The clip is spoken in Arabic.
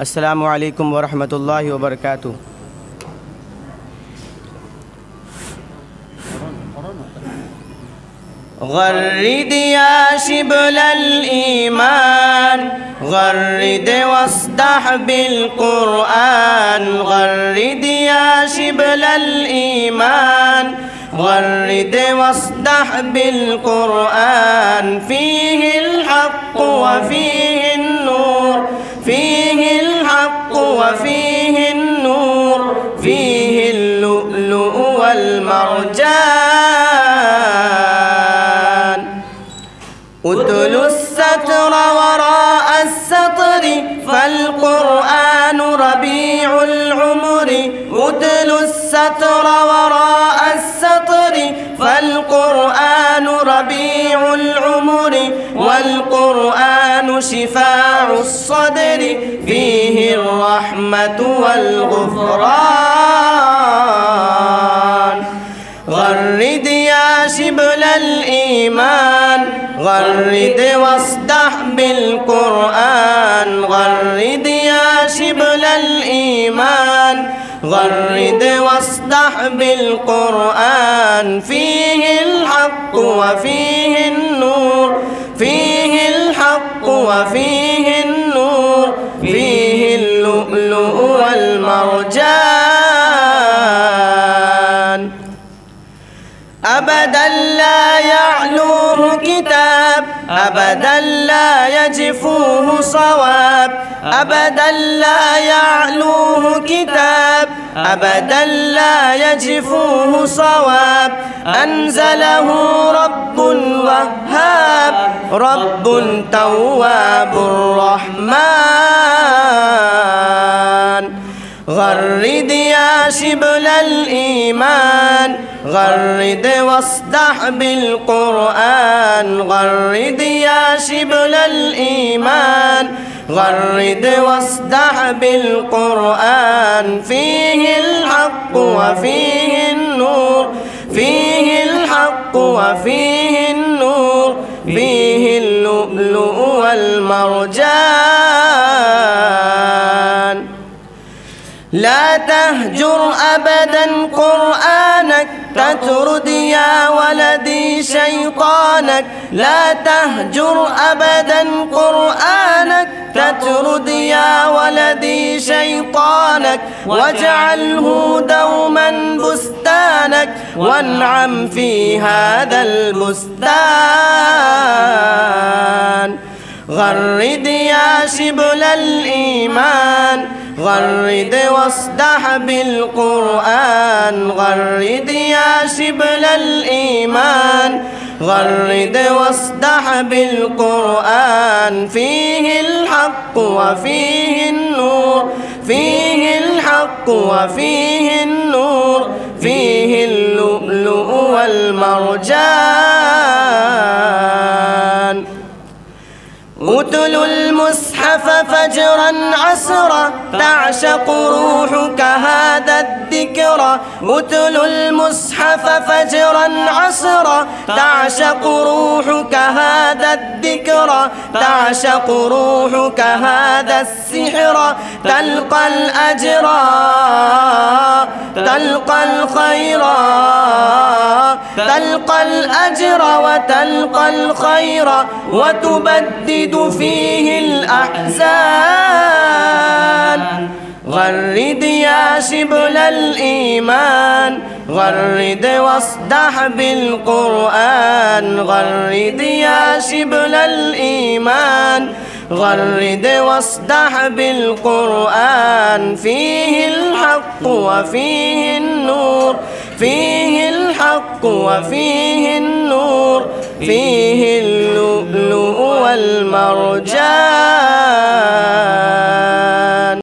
السلام عليكم ورحمة الله وبركاته. غرد يا شبل الإيمان غرد واصدح بالقرآن. غرد يا شبل الإيمان غرد واصدح بالقرآن. فيه الحق وفيه الستر وراء السطر فالقرآن ربيع العمر والقرآن شفاع الصدر. فيه الرحمة والغفران. غرد يا شبل الإيمان غرد واصدح بالقرآن. غرد يا شبل الإيمان غرد واصدح بالقرآن. فيه الحق وفيه النور فيه الحق وفيه النور فيه اللؤلؤ والمرجان. أبدا لا يعلوه كتاب أبدا لا يجفوه صواب. أبدا لا يعلوه كتاب. أبدا لا يجفوه صواب. أنزله رب وهاب رب تواب الرحمن. غرد يا شبل الإيمان. غرد واصدح بالقرآن غرد يا شبل الإيمان. غرد واصدح بالقرآن فيه الحق وفيه النور. فيه الحق وفيه النور. فيه اللؤلؤ والمرجان. لا تهجر أبدا قرآنك تترد يا ولدي شيطانك. لا تهجر أبدا قرآنك تترد يا ولدي شيطانك. واجعله دوما بستانك وانعم في هذا البستان. غرد يا شبل الإيمان غرد واصدح بالقرآن غرد يا شبل الإيمان. غرد واصدح بالقرآن فيه الحق وفيه النور. فيه الحق وفيه النور. فيه اللؤلؤ والمرجان. اتلوا المصحف فجرا عسرا تعشق روحك هذا الذكرى اتلوا المصحف فجرا عسرا تعشق روحك هذا الذكرى تعشق روحك هذا السحر. تلقى الأجر تلقى الخير. تلقى الأجر وتلقى الخير وتبدد فيه الأحزان. غرد يا شبل الإيمان غرد واصدح بالقرآن. غرد يا شبل الإيمان غرد واصدح بالقرآن. فيه الحق وفيه النور فيه الحق وفيه النور فيه اللؤلؤ والمرجان.